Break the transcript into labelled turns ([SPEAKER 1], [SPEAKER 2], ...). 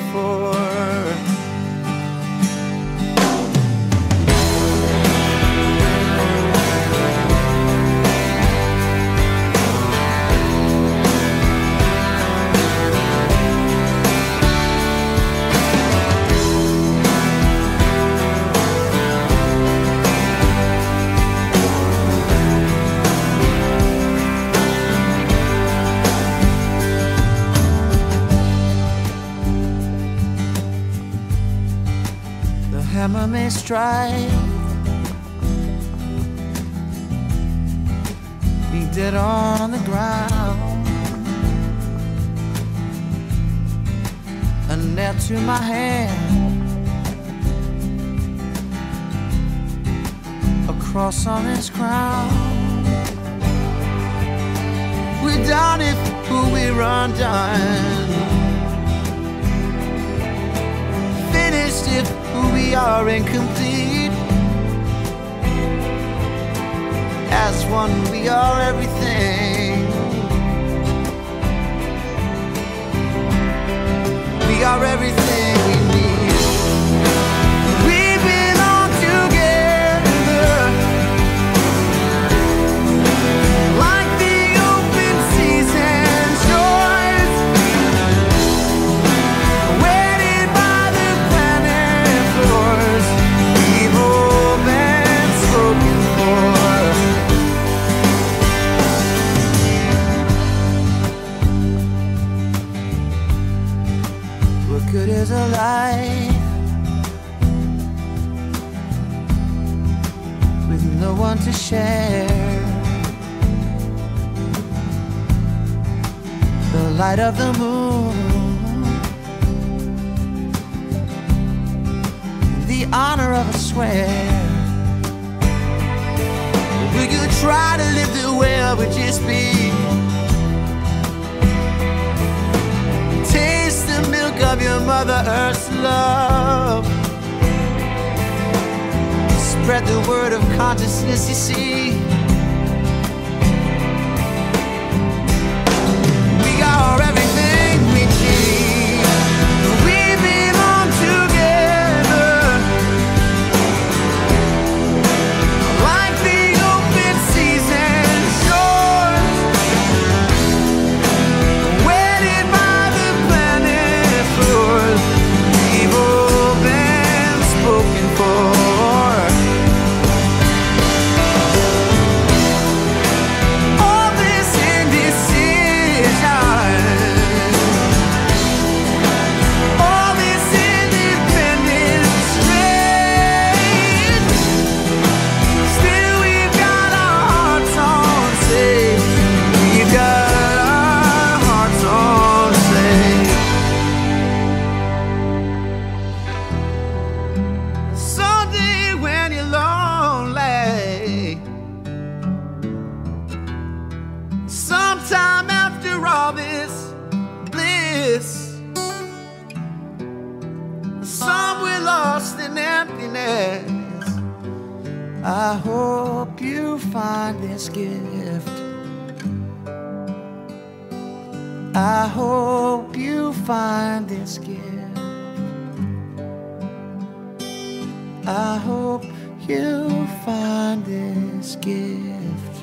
[SPEAKER 1] before. May strike. Be dead on the ground. A net to my hand. A cross on his crown. We're done if we're undone. Are incomplete. As one, we are everything. We are everything good is a life with no one to share? The light of the moon, the honor of a swear. We could try to live the way would just be. Of your mother earth's love. Spread the word of consciousness, you see. Bliss, some we're lost in emptiness. I hope you find this gift. I hope you find this gift. I hope you find this gift.